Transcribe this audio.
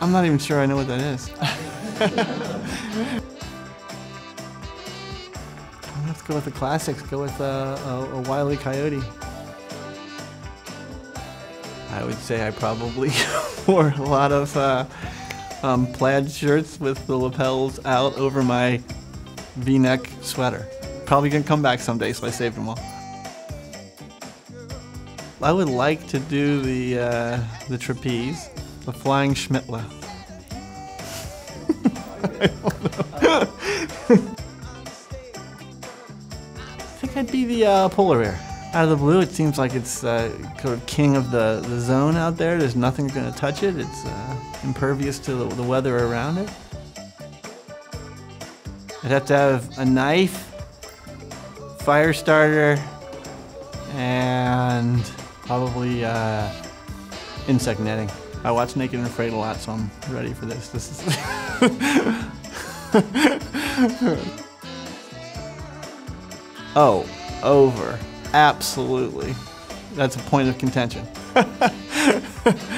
I'm not even sure I know what that is. I'm gonna have to go with the classics. Go with uh, a, a Wile. Coyote. I would say I probably wore a lot of uh, um, plaid shirts with the lapels out over my V-neck sweater. Probably gonna come back someday, so I saved them all. I would like to do the uh, the trapeze, the flying Schmittler. I think I'd be the uh, polar bear. Out of the blue, it seems like it's uh, kind of king of the, the zone out there. There's nothing going to touch it. It's uh, impervious to the, the weather around it. I'd have to have a knife, fire starter, and probably uh, insect netting. I watch Naked and Afraid a lot, so I'm ready for this. This is. oh, over. Absolutely. That's a point of contention.